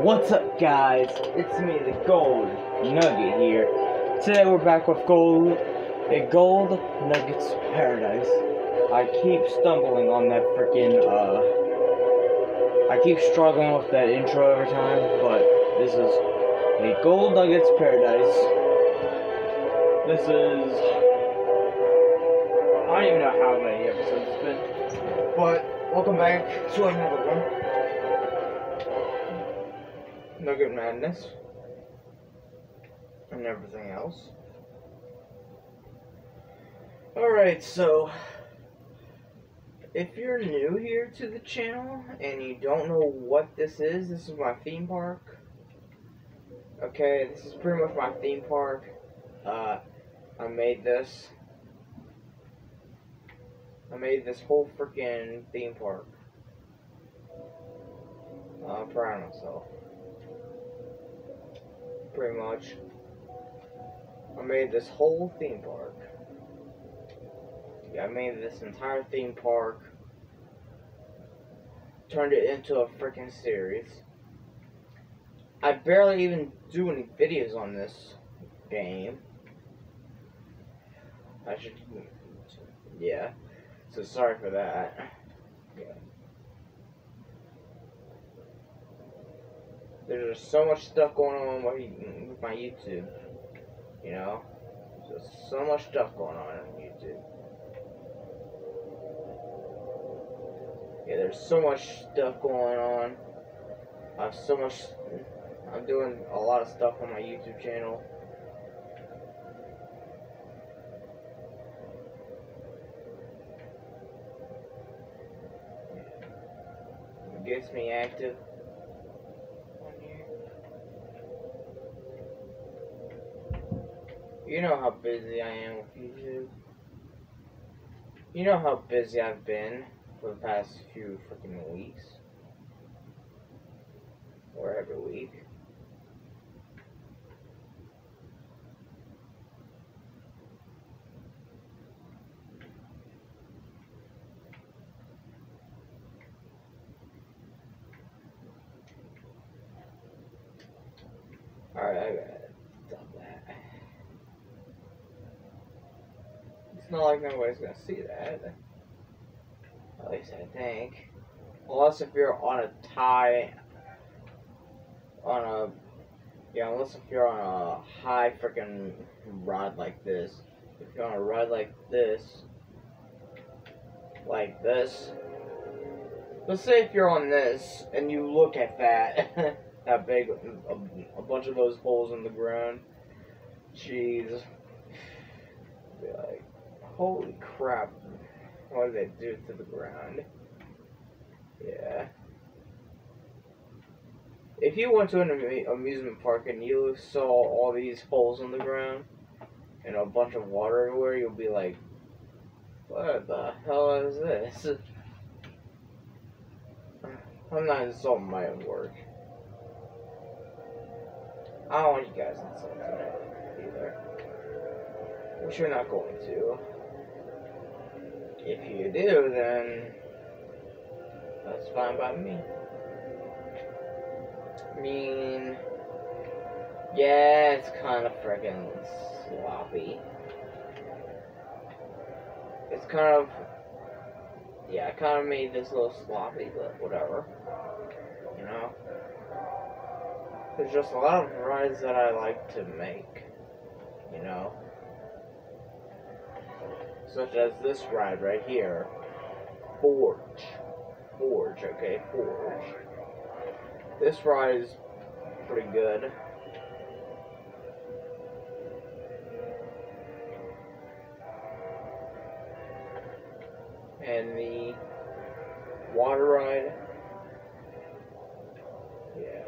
What's up, guys? It's me, the Gold Nugget here. Today we're back with Gold, a Gold Nuggets Paradise. I keep stumbling on that freaking, uh, I keep struggling with that intro every time, but this is the Gold Nuggets Paradise. This is, I don't even know how many episodes it's been, but welcome back to another one. Nugget Madness, and everything else. Alright, so if you're new here to the channel and you don't know what this is, this is my theme park. Okay, this is pretty much my theme park. Uh, I made this. I made this whole freaking theme park. I'm proud of myself pretty much. I made this whole theme park. Yeah, I made this entire theme park. Turned it into a freaking series. I barely even do any videos on this game. I should, yeah. So sorry for that. Yeah. There's so much stuff going on with my YouTube. You know? There's so much stuff going on on YouTube. Yeah, there's so much stuff going on. I have so much. I'm doing a lot of stuff on my YouTube channel. It gets me active. You know how busy I am with YouTube. You know how busy I've been for the past few freaking weeks. Or every week. Alright, I got it. It's not like nobody's gonna see that. At least I think. Unless if you're on a tie, on a, yeah, unless if you're on a high freaking rod like this. If you're on a rod like this, like this, let's say if you're on this and you look at that, that big, a, a bunch of those holes in the ground, jeez, be like, Holy crap. What did they do to the ground? Yeah. If you went to an amusement park and you saw all these holes in the ground and a bunch of water everywhere, you'll be like, what the hell is this? I'm not insulting my own work. I don't want you guys insulting it either. Which you're not going to. If you do, then that's fine by me. I mean, yeah, it's kind of freaking sloppy. It's kind of, yeah, I kind of made this a little sloppy, but whatever. You know? There's just a lot of rides that I like to make. You know? Such as this ride right here. Forge. Forge, okay, Forge. This ride is pretty good. And the water ride yeah.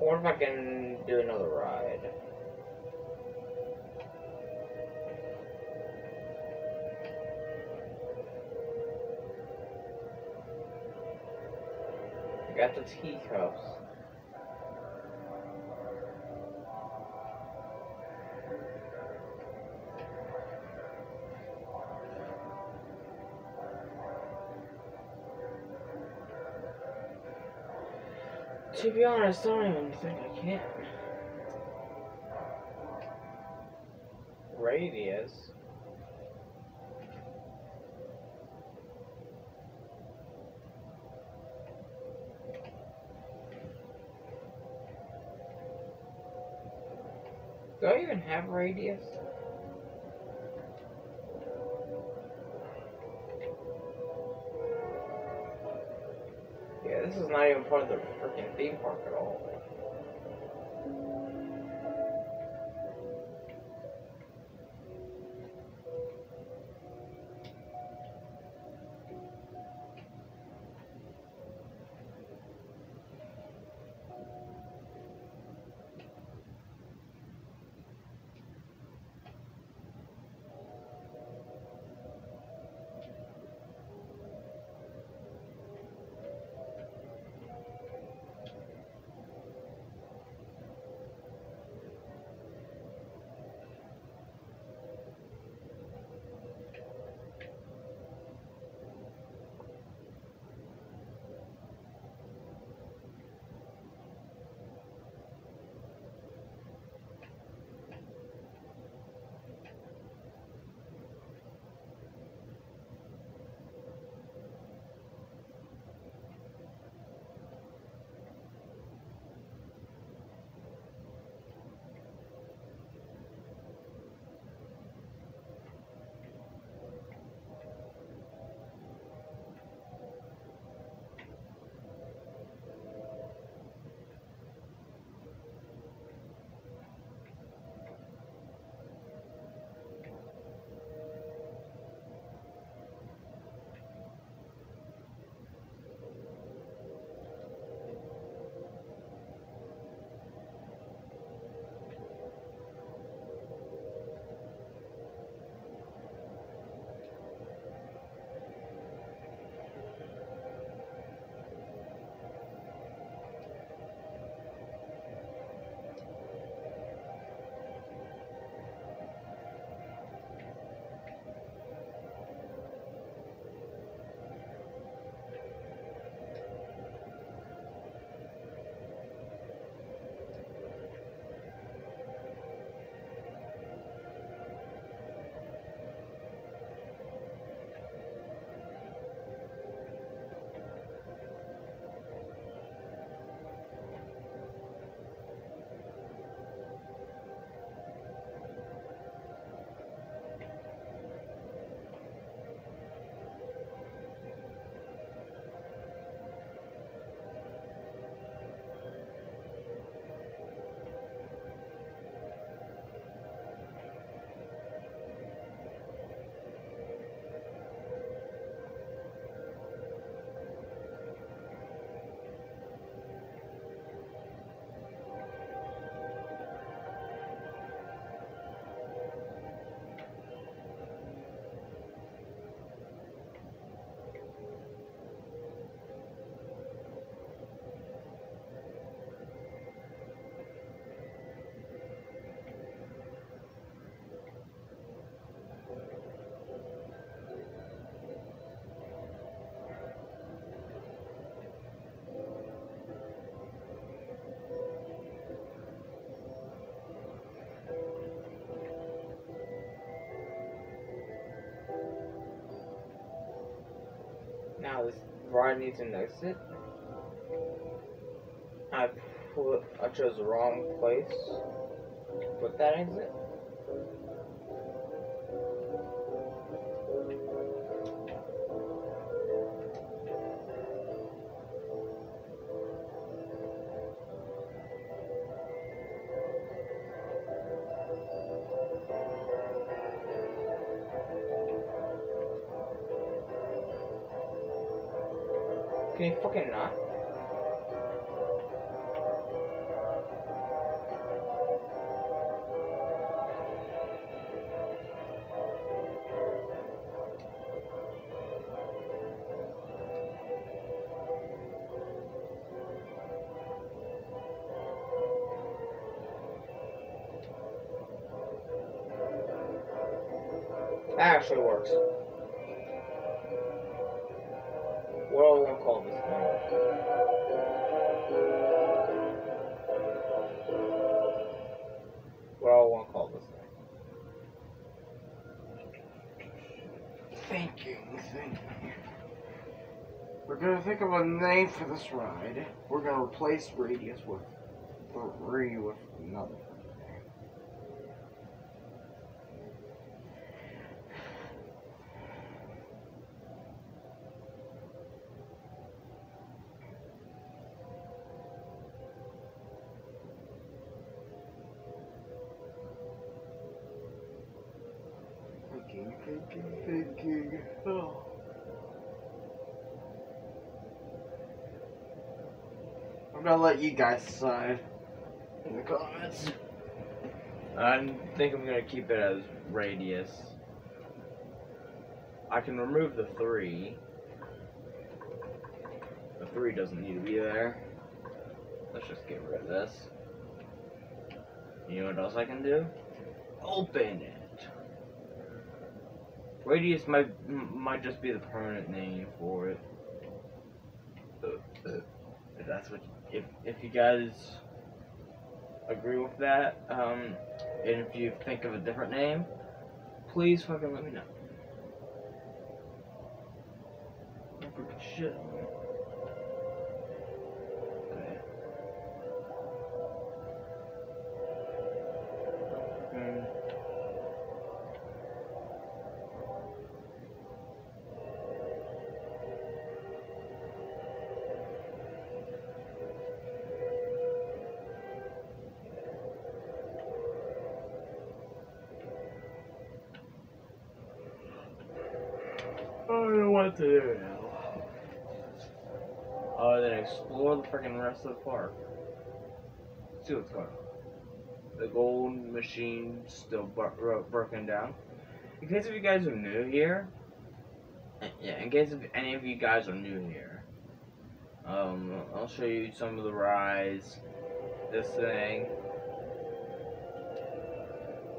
Or if I can do another ride. I got the teacups. To be honest, I don't even think I can. Do I even have radius? Yeah, this is not even part of the freaking theme park at all. Now this ride needs an exit. I put I chose the wrong place. to Put that exit. actually works. What are we going to call this thing? What are we going to call this thing? Thinking, thinking. We're going to think of a name for this ride. We're going to replace radius with... Three with thinking. Oh. I'm gonna let you guys decide in the comments. I think I'm gonna keep it as radius. I can remove the three. The three doesn't need to be there. Let's just get rid of this. You know what else I can do? Open it. Radius might might just be the permanent name for it. If that's what if if you guys agree with that, um, and if you think of a different name, please fucking let me know. Shit. Don't know what to do now. Other than explore the freaking rest of the park. See what's going on. The gold machine still bro- bro- broken down. In case if you guys are new here, yeah, in case if any of you guys are new here, um, I'll show you some of the rides. This thing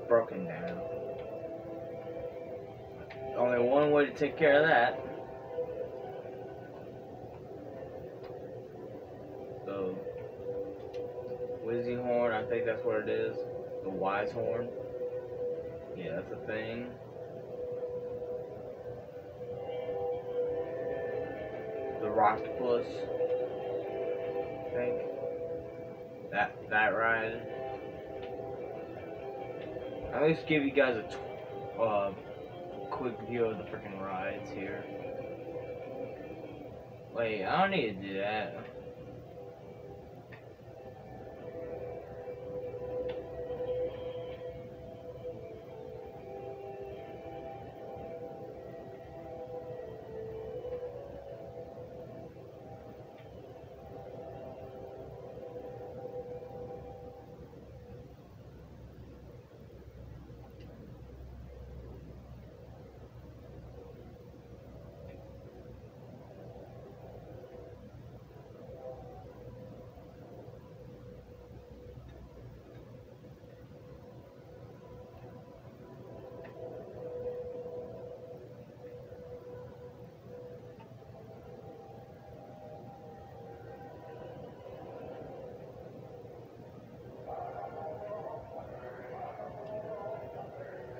broken down. Only one way to take care of that. The Wizzy horn, I think that's what it is. The wise horn. Yeah, that's a thing. The Rocktopus. I think. That that ride. At least give you guys a uh, quick view of the freaking rides here. Wait, I don't need to do that.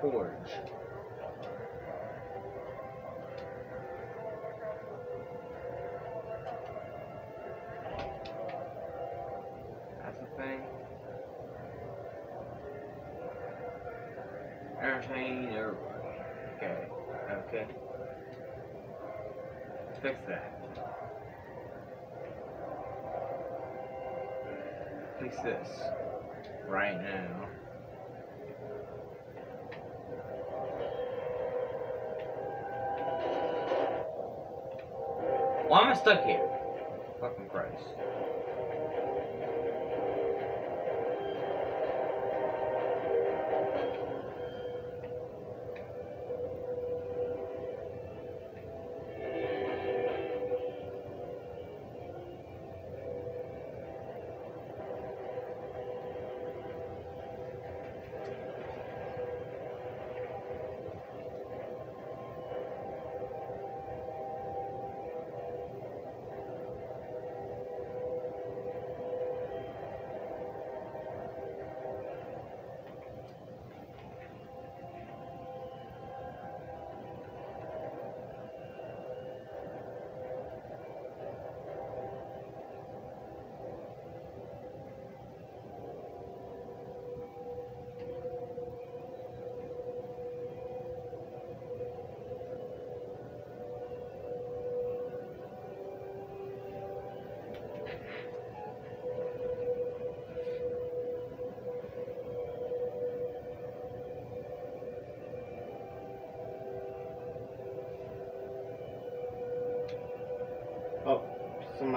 Forge. That's the thing. Entertain everybody. Okay. Okay. Fix that. Fix this. Right now. Stuck here? Fucking Christ.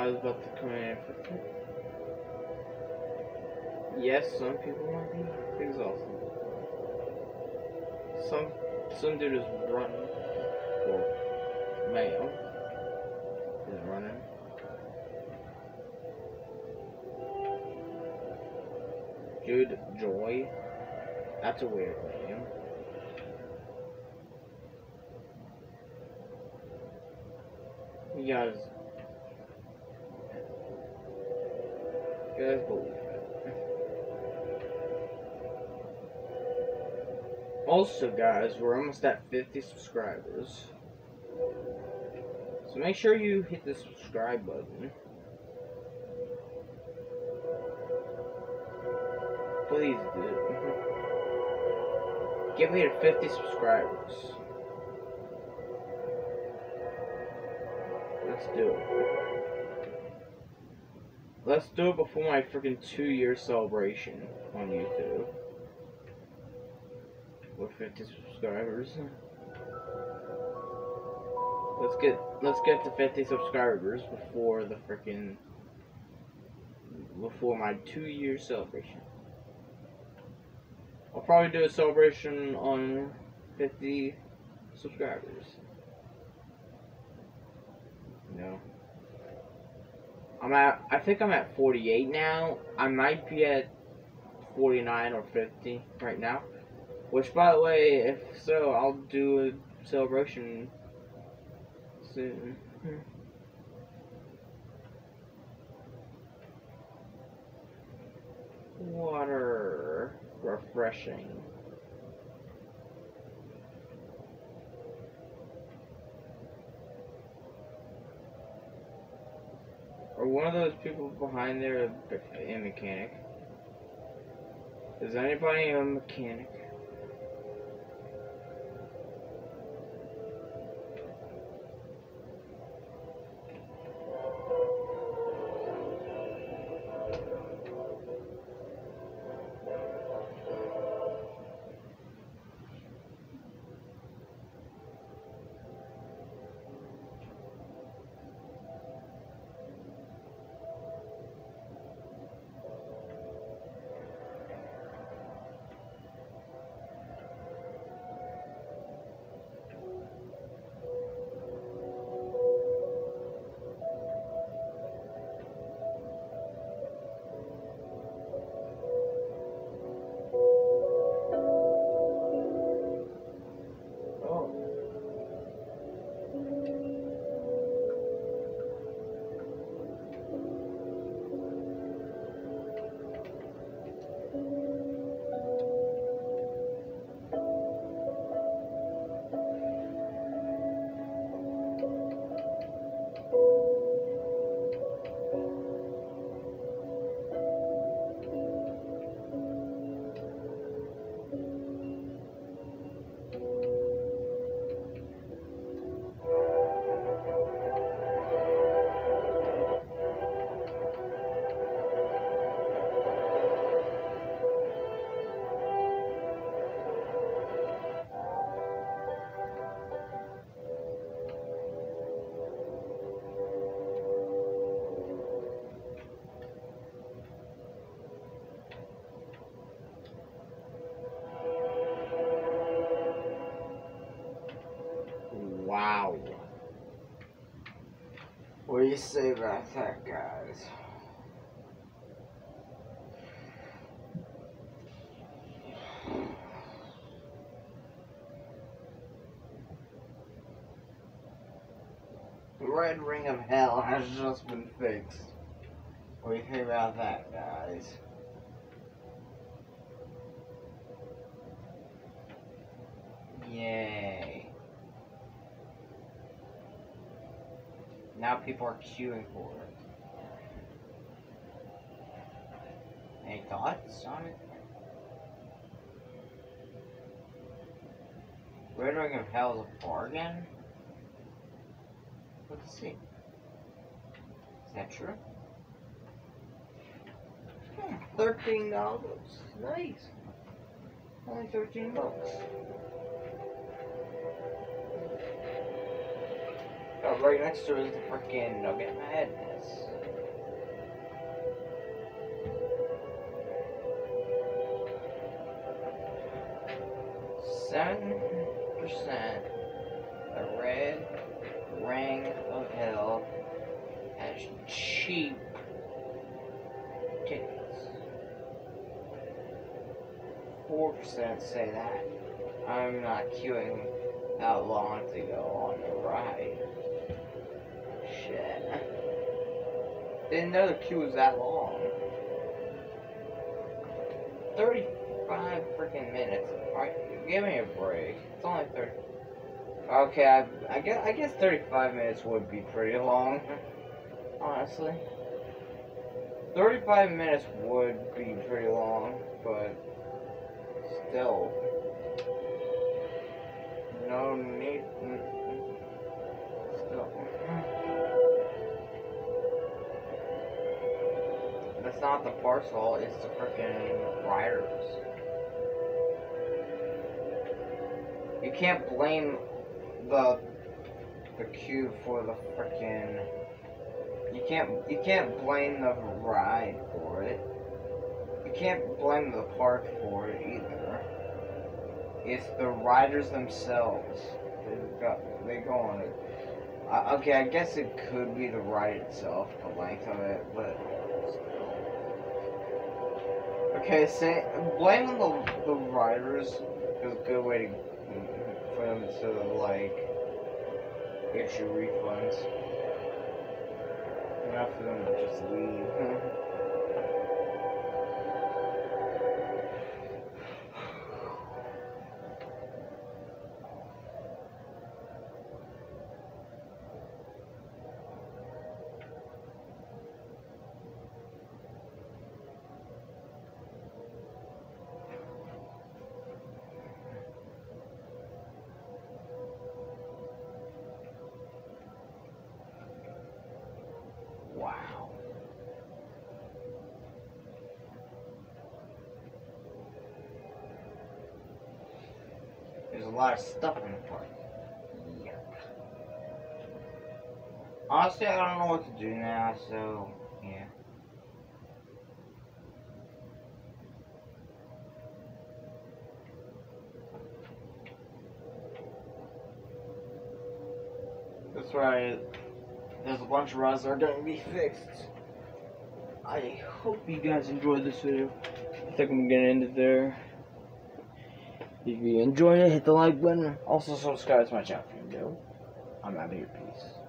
Somebody's about to come in. Yes, some people might be exhausted. Some some dude is running. Or male is running. Jude Joy. That's a weird name. Also, guys, we're almost at 50 subscribers. So make sure you hit the subscribe button. Please do. Mm-hmm. Get me to 50 subscribers. Let's do it. Let's do it before my freaking two year celebration on YouTube. With 50 subscribers. Let's get let's get to 50 subscribers before the freaking before my two year celebration. I'll probably do a celebration on 50 subscribers. No. I'm at, I think I'm at 48 now. I might be at 49 or 50 right now. Which, by the way, if so, I'll do a celebration soon. Water. Refreshing. Or one of those people behind there a mechanic? Is anybody a mechanic? Say about that, guys? The red ring of hell has just been fixed. What do you think about that, guys? Yay. Now people are queuing for it. Any thoughts on it? Red Ring of Hell is a bargain? Let's see. Is that true? Hmm, Thirteen dollars. Nice. Only thirteen bucks. Oh, right next to it is the freaking Nugget Madness. Seven percent. The red ring of hell has cheap tickets. Four percent say that. I'm not queuing that long to go on the ride. Didn't know the queue was that long. 35 freaking minutes. Alright, give me a break. It's only 30. Okay, I, I guess I guess 35 minutes would be pretty long. Honestly. 35 minutes would be pretty long, but still. No need. Still. That's not the fault, it's the freaking riders. You can't blame the the queue for the freaking. You can't you can't blame the ride for it. You can't blame the park for it either. It's the riders themselves. They got they go on it. Uh, okay, I guess it could be the ride itself, the length of it, but. Okay, say blaming the the riders is a good way to for them to like get your refunds. Not for them to just leave. Mm-hmm. Lot of stuff in the park. Yuck. Honestly, I don't know what to do now, so, yeah. That's right. There's a bunch of rods that are going to be fixed. I hope you guys enjoyed this video. I think I'm going to end it there. If you enjoyed it, hit the like button. Also subscribe to my channel if you do. I'm out of here. Peace.